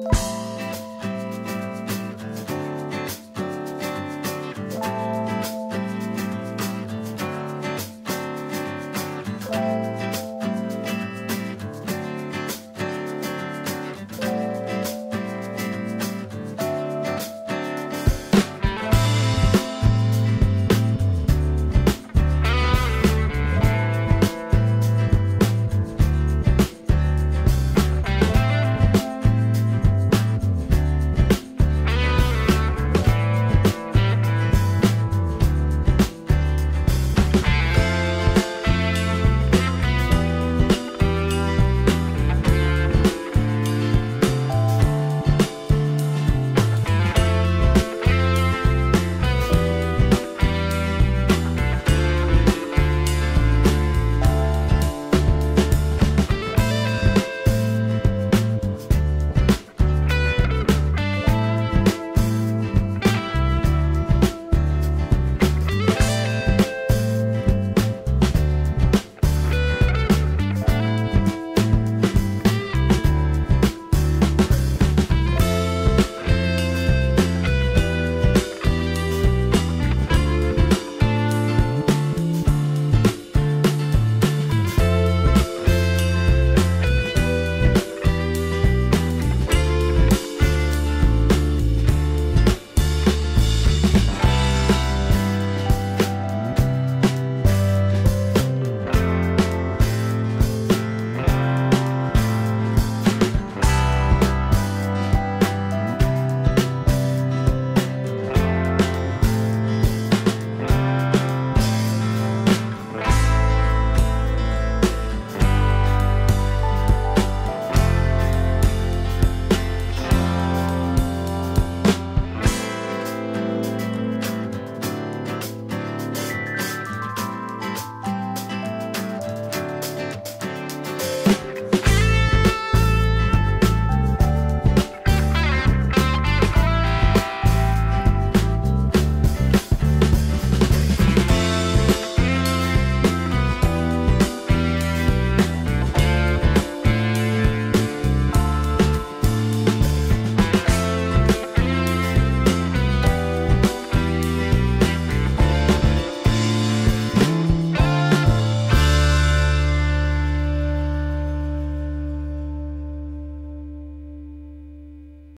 you